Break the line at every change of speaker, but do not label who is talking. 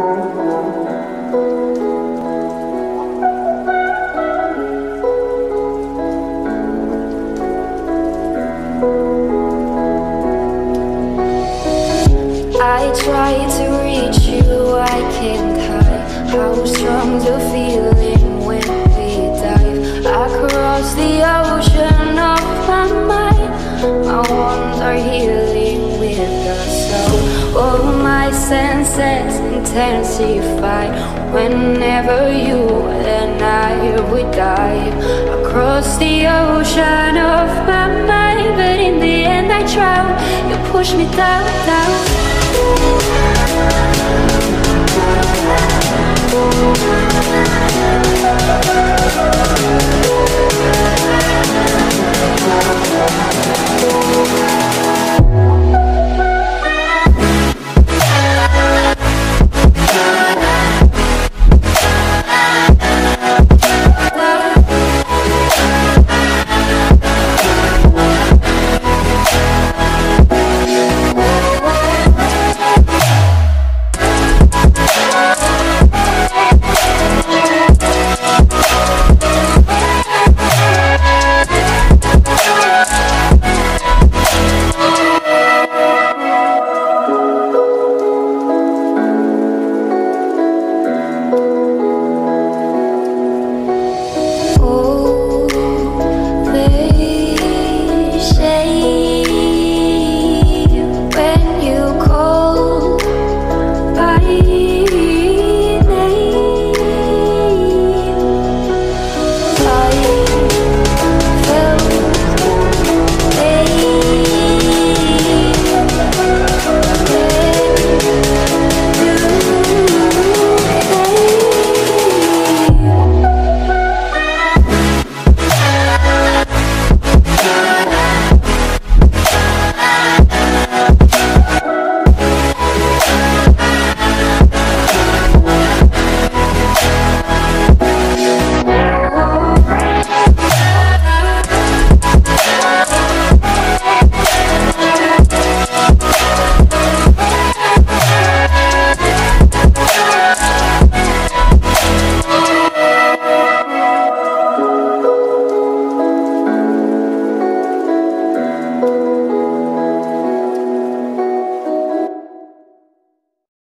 I try to reach you, I can't hide how strong the feeling when we dive across the ocean of my mind. My wounds are healing with the soul. All my senses intensify whenever you and I would dive across the ocean of my mind. But in the end, I drown. You push me down, down.